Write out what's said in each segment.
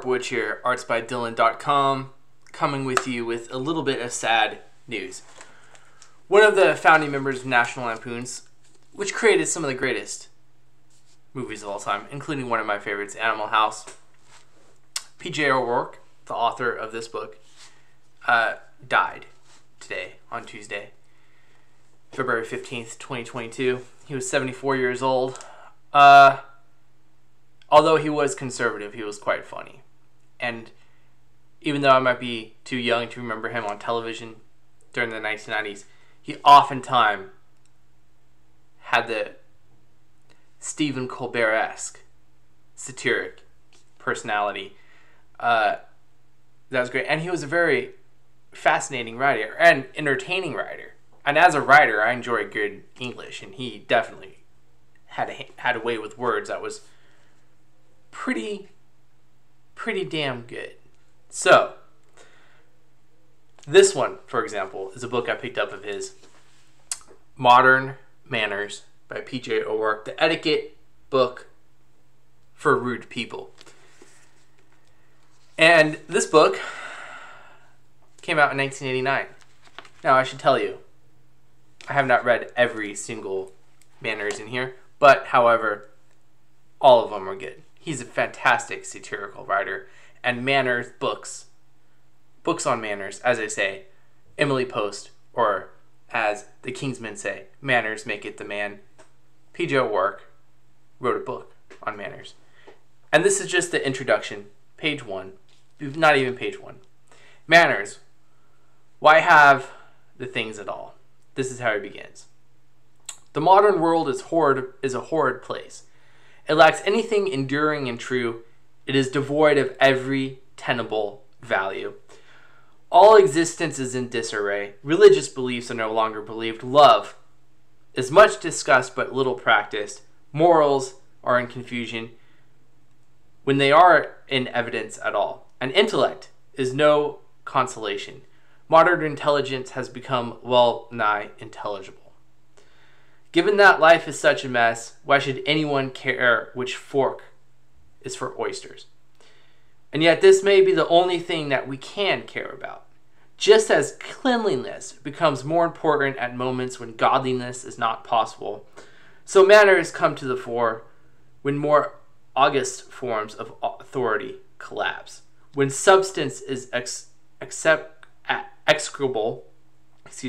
Butch here, artsbydylan.com, coming with you with a little bit of sad news. One of the founding members of National Lampoons, which created some of the greatest movies of all time, including one of my favorites, Animal House, P.J. O'Rourke, the author of this book, uh, died today, on Tuesday, February 15th, 2022. He was 74 years old. Uh, although he was conservative, he was quite funny. And even though I might be too young to remember him on television during the 1990s, he oftentimes had the Stephen Colbert esque satiric personality. Uh, that was great. And he was a very fascinating writer and entertaining writer. And as a writer, I enjoy good English, and he definitely had a, had a way with words that was pretty pretty damn good. So, this one, for example, is a book I picked up of his Modern Manners by P.J. O'Rourke, the etiquette book for rude people. And this book came out in 1989. Now, I should tell you, I have not read every single manners in here, but however, all of them are good. He's a fantastic satirical writer, and manners books, books on manners, as I say, Emily Post, or as the Kingsmen say, manners make it the man. P.J. O'Rourke wrote a book on manners. And this is just the introduction, page one, not even page one. Manners. Why have the things at all? This is how it begins. The modern world is horrid is a horrid place. It lacks anything enduring and true. It is devoid of every tenable value. All existence is in disarray. Religious beliefs are no longer believed. Love is much discussed but little practiced. Morals are in confusion when they are in evidence at all. And intellect is no consolation. Modern intelligence has become well nigh intelligible. Given that life is such a mess, why should anyone care which fork is for oysters? And yet, this may be the only thing that we can care about. Just as cleanliness becomes more important at moments when godliness is not possible, so manners come to the fore when more august forms of authority collapse. When substance is ex- excuse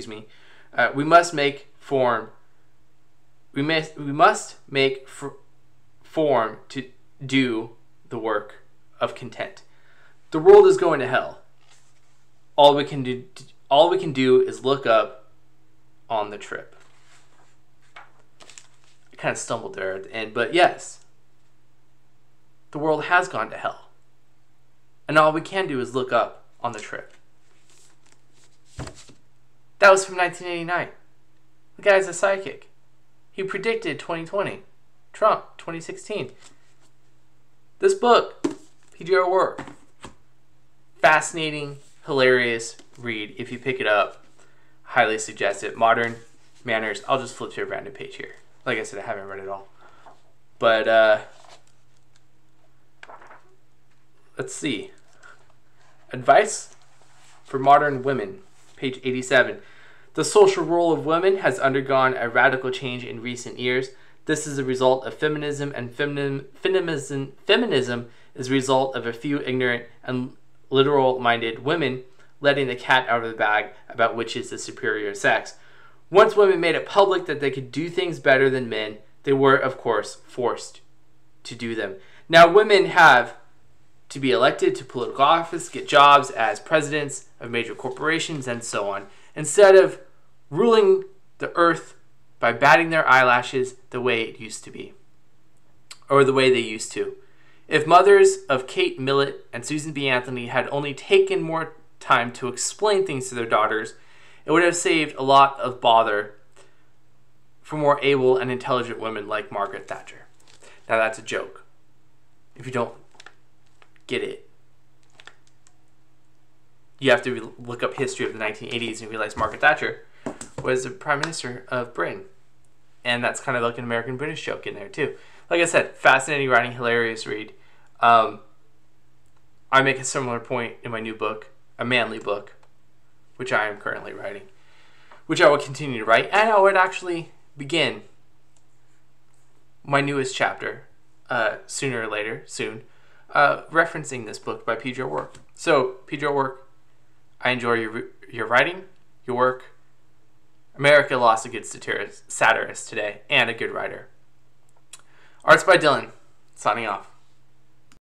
me, uh, we must make form we must we must make for, form to do the work of content. The world is going to hell. All we can do all we can do is look up on the trip. I kind of stumbled there at the end, but yes. The world has gone to hell. And all we can do is look up on the trip. That was from 1989. The guy's a psychic. He predicted 2020, Trump 2016. This book, P.J. O'Rourke, fascinating, hilarious read. If you pick it up, highly suggest it. Modern Manners. I'll just flip to a random page here. Like I said, I haven't read it all. But, uh, let's see. Advice for Modern Women, page 87. The social role of women has undergone a radical change in recent years. This is a result of feminism, and feminism, feminism, feminism is a result of a few ignorant and literal minded women letting the cat out of the bag about which is the superior sex. Once women made it public that they could do things better than men, they were, of course, forced to do them. Now, women have to be elected to political office, get jobs as presidents of major corporations, and so on instead of ruling the earth by batting their eyelashes the way it used to be, or the way they used to. If mothers of Kate Millett and Susan B. Anthony had only taken more time to explain things to their daughters, it would have saved a lot of bother for more able and intelligent women like Margaret Thatcher. Now, that's a joke. If you don't get it, you have to look up history of the 1980s and realize Margaret Thatcher was the prime minister of Britain, and that's kind of like an American British joke in there too. Like I said, fascinating writing, hilarious read. Um, I make a similar point in my new book, a manly book, which I am currently writing, which I will continue to write, and I would actually begin my newest chapter uh, sooner or later, soon, uh, referencing this book by P.J. O'Rourke. So, P.J. O'Rourke, I enjoy your, your writing, your work. America lost a good satirist, satirist today and a good writer. Arts by Dylan, signing off.